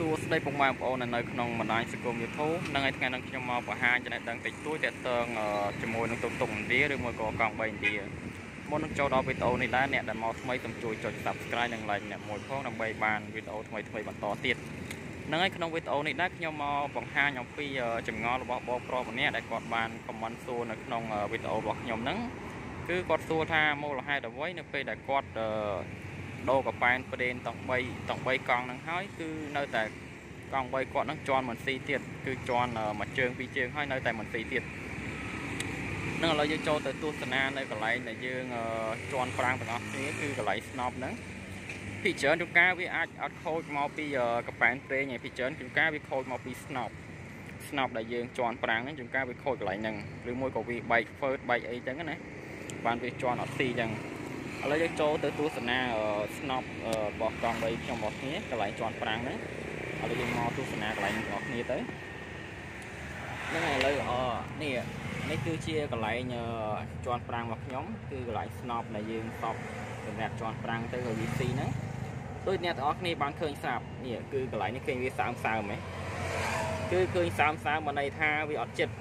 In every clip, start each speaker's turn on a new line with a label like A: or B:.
A: សួស្តីពុកម៉ែបងប្អូននៅក្នុងបណ្ដាញសង្គម YouTube នឹងឲ្យថ្ងៃនេះខ្ញុំមកបង្ហាញចំណេះដឹងតិចតួចទាក់ទងជាមួយនឹងទុកទុកឥណ្ឌាឬមួយក៏កង់3ឥណ្ឌាមុននឹងចូលដល់វីដេអូនេះដែរអ្នកដែលមកថ្មីសូមជួយចុច Subscribe និង Like អ្នកមួយផងដើម្បីបានវីដេអូថ្មីថ្មីបន្តទៀតនឹងឲ្យក្នុងវីដេអូនេះដែរខ្ញុំមកបង្ហាញអំពីចម្ងល់របស់បងប្រុសម្នាក់ដែលគាត់បាន comment សួរនៅក្នុងវីដេអូរបស់ខ្ញុំហ្នឹងគឺគាត់សួរថាមូលហេតុអ្វីនៅពេលដែលគាត់ ដូរកប៉ែនប្រេនតង់3តង់3កង់ហ្នឹងហើយគឺនៅតែកង់3គាត់ហ្នឹងជន់មិនស៊ីទៀតគឺជន់មួយជើងពីរជើងហើយនៅតែមិនស៊ីទៀតនឹងឥឡូវយើងចូលទៅទស្សនានៅកន្លែងដែលយើងជន់ប្រាំងទាំងអស់គ្នាគឺកន្លែងស្នប់ហ្នឹងពីច្រើនជួនកាលវាអាចអត់ខូចមកពីកប៉ែនប្រេងហើយពីច្រើនជួនកាលវាខូចមកពីស្នប់ស្នប់ដែលយើងជន់ប្រាំងហ្នឹងជួនកាលវាខូចកន្លែងហ្នឹងឬមួយក៏វាបែកហ្វឺតបែកអីចឹងណាបានវាជន់អត់ស៊ីចឹង ឥឡូវយើងចូលទៅទស្សនាស្នប់របស់កង់3ខ្ញុំរបស់គ្នាកន្លែងជន់ប្រាំងហ្នឹងឥឡូវយើងមកទស្សនាកន្លែងរបស់គ្នាទៅហ្នឹងហើយឥឡូវអនេះនេះគឺជាកន្លែងជន់ប្រាំងរបស់ខ្ញុំគឺកន្លែងស្នប់ដែលយើងសពសម្រាប់ជន់ប្រាំងទៅឲ្យវាស៊ីហ្នឹងដូចអ្នកទាំងអស់គ្នាបានឃើញស្រាប់នេះគឺកន្លែងនេះឃើញវាសើមសើមហ៎គឺឃើញសើមសើមមកន័យថាវាអត់ចិត្ត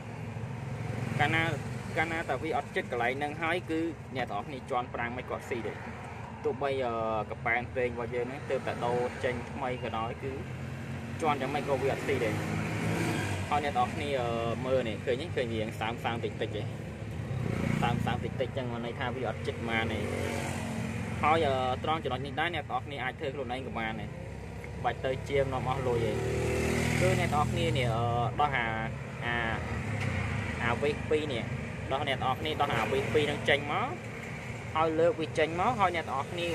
A: កាលណា កាលណាតែវាអត់ចិត្តកន្លែងហ្នឹងហើយគឺអ្នកទាំងអស់គ្នាជន់ប្រាំងមិនគាត់ស៊ីទេទោះបីកប៉ែនពេងរបស់យើងហ្នឹងទើបតែដោចេញថ្មីក៏ដោយគឺជន់យ៉ាងម៉េចក៏វាអត់ស៊ីដែរហើយអ្នកទាំងអស់គ្នាមើលនេះឃើញឃើញវាសាមសាមតិចតិចទេសាមសាមតិចតិចចឹងមកន័យថាវាអត់ចិត្តមកនេះហើយត្រង់ចំណុចនេះដែរអ្នកទាំងអស់គ្នាអាចធ្វើខ្លួនឯងក៏បានដែរបាច់ទៅជាងនាំអស់លុយឯងគឺអ្នកទាំងអស់គ្នានេះដោះអាអាអាវិស2នេះ ដោះអ្នកទាំងអស់គ្នាដោះអាវី2នឹងចេញមកហើយលើកវាចេញមកហើយអ្នកទាំងអស់គ្នា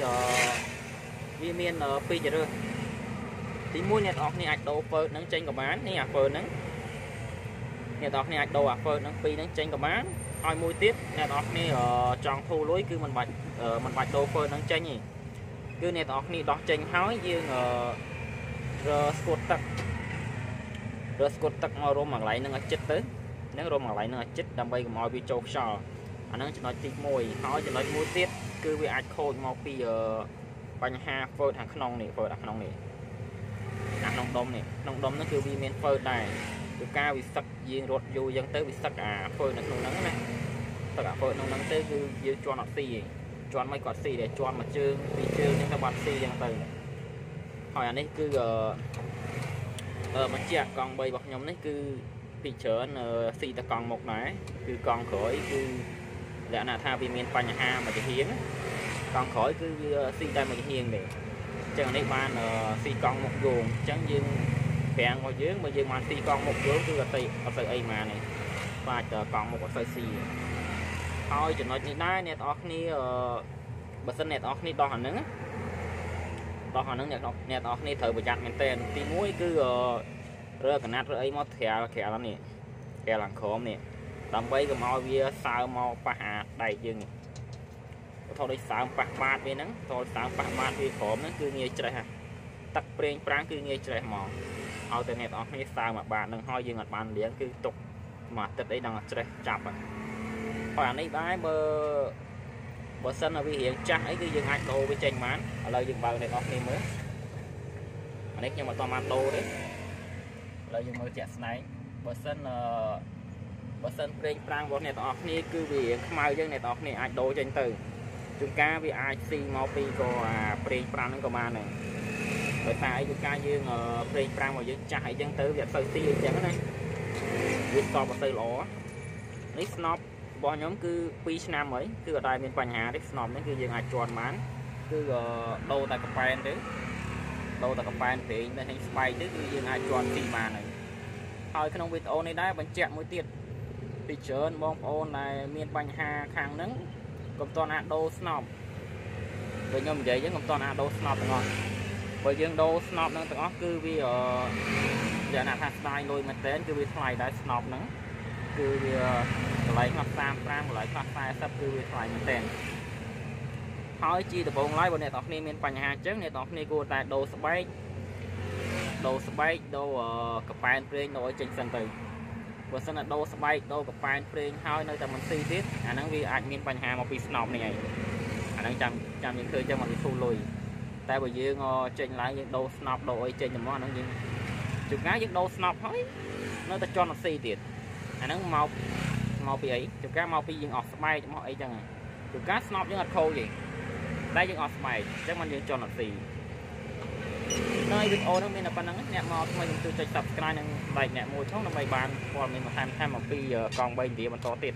A: វាមានពីរជរើសទីមួយអ្នកទាំងអស់គ្នាអាចដូរពើនឹងចេញក៏បាននេះអាពើនឹងអ្នកទាំងអស់គ្នាអាចដូរអាពើនឹងពីរនឹងចេញក៏បានហើយមួយទៀតអ្នកទាំងអស់គ្នាចង់ធូរលុយគឺមិនបាច់មិនបាច់ដូរពើនឹងចេញទេគឺអ្នកទាំងអស់គ្នាដោះចេញហើយយើងរស្គត់ទឹករស្គត់ទឹកមករុំកន្លែងនឹងឲ្យចិត្តទៅ ហ្នឹងរមកន្លែងហ្នឹងឲ្យចិត្តដើម្បីកុំឲ្យវាចូលខ្យល់អាហ្នឹងចំណុចទី1ហើយចំណុចមួយទៀតគឺវាអាចខូចមកពីបញ្ហា phớt ខាងក្នុងនេះ phớt ខាងក្នុងនេះខាងក្នុងដុំនេះក្នុងដុំហ្នឹងគឺវាមាន phớt ដែរគឺការវាសឹកយើងរត់យូរអញ្ចឹងទៅវាសឹកអា phớt នៅក្នុងហ្នឹងណាសឹកអា phớt ក្នុងហ្នឹងទៅគឺយើងជន់អត់ស៊ីទេជន់មិនគាត់ស៊ីដែរជន់មួយជើងពីរជើងហ្នឹងទៅបាត់ស៊ីអញ្ចឹងទៅហើយអានេះគឺអឺបញ្ជាក់កង់3របស់ខ្ញុំនេះគឺ ពីច្រើនស៊ីតកង់មុខដែរគឺកង់ក្រោយគឺលក្ខណៈថាវាមានបញ្ហាមួយចំហៀងកង់ក្រោយគឺវាស៊ីតែមួយចំហៀងទេអញ្ចឹងនេះបានស៊ីកង់មុខយងអញ្ចឹងយើងប្រាំងរបស់យើងបើយើងបានស៊ីកង់មុខយងគឺអត់ទៅអត់ទៅអីមកនេះបាច់កង់មុខអត់ទៅស៊ីហើយចំណុចនេះដែរអ្នកទាំងអស់គ្នាបើសិនអ្នកទាំងអស់គ្នាដោះអាហ្នឹងដោះអាហ្នឹងអ្នកអ្នកទាំងអស់គ្នាត្រូវប្រយ័ត្នមែនទែនទី1គឺ រើកណាត់រើអីមកត្រាលក្រាលនេះក្រាលឡើងក្រមនេះដើម្បីកុំឲ្យវាសើមកប៉ះអាដែកយើងនេះបើថតដូចសើមប៉ះបាតវាហ្នឹងថតសើមប៉ះបាតវាក្រមហ្នឹងគឺងាយច្រេះហ่ะទឹកប្រេងប្រាំងគឺងាយច្រេះមកឲ្យតែអ្នកទាំងអស់គ្នាសើមអាបាតហ្នឹងហើយយើងអត់បានលាងគឺទុកមួយអាទិត្យអីដល់ច្រេះចាប់ហើយអានេះដែរបើបើសិនវារៀងចាស់អីគឺយើងអាចដូរវាចេញបានឥឡូវយើងបើកអ្នកទាំងអស់គ្នាមើលអានេះខ្ញុំអត់តបានដូរទេ ឥឡូវយើងមើលជាក់ស្ដែងបើសិនបើសិនប្រេងប្រាំងរបស់អ្នកទាំងអស់គ្នាគឺវាខ្មៅយើងអ្នកទាំងអស់គ្នាអាចដូរចេញទៅជួនកាលវាអាចស៊ីមកពីក៏អាប្រេងប្រាំងហ្នឹងក៏បានដែរដោយសារអីជួនកាលយើងប្រេងប្រាំងរបស់យើងចាស់អីចឹងទៅវាអត់សូវស៊ីអីចឹងណាវាស្បអត់សូវល្អនេះស្នប់របស់ខ្ញុំគឺ2ឆ្នាំហើយគឺអត់ដែលមានបញ្ហាទេស្នប់នេះគឺយើងអាចជន់បានគឺដូរតែកប៉ែនទេ ដូរតែកប៉ែនប្រេងតែនេះស្បែកទៅគឺយើងអាចជន់ទីបានហើយហើយក្នុងវីដេអូនេះដែរបញ្ជាក់មួយទៀតពីច្រើនបងប្អូនដែលមានបញ្ហាខាងហ្នឹងកុំតន់អាចដូរស្នប់បើខ្ញុំនិយាយចឹងកុំតន់អាចដូរស្នប់ទាំងអស់បើយើងដូរស្នប់ហ្នឹងទាំងអស់គឺវាលក្ខណៈថាស្ដាយលុយមែនតើគឺវាថ្លៃដែរស្នប់ហ្នឹងគឺវាកន្លែងខ្លះ35កន្លែងខ្លះ40គឺវាថ្លៃមែនតើ ហើយជាដំបូងឡើយបើអ្នកទាំងគ្នាមានបញ្ហាអញ្ចឹងអ្នកទាំងគ្នាគួរតែដូរស្បែកដូរស្បែកដូរកប៉ែនប្រេងដូរឲ្យចេញសិនទៅបើសិនតែដូរស្បែកដូរកប៉ែនប្រេងហើយនៅតែមិនស៊ីទៀតអាហ្នឹងវាអាចមានបញ្ហាមកពីស្នប់នេះឯងអាហ្នឹងចាំចាំយើងឃើញចឹងមកវាធូរលុយតែបើយើងអចេញឡើងយើងដូរស្នប់ដូរអីចេញទៅមកហ្នឹងយើងជួនកាលយើងដូរស្នប់ហើយនៅតែជន់អត់ស៊ីទៀតអាហ្នឹងមកមកពីអីជួនកាលមកពីយើងអស់ស្បែកមកអីចឹងជួនកាលស្នប់យើងអត់ខូចទេ តែយើងអស់ស្បែកអញ្ចឹងមិនយើងជន់អត់ស៊ីនៅវីដេអូហ្នឹងមានតែប៉ុណ្្នឹងអ្នកមកថ្មីខ្ញុំជួយចុច Subscribe និង like អ្នកមួយផងដើម្បីបានព័ត៌មានបន្ថែមៗអំពីកង់3ឥណ្ឌាបន្តទៀត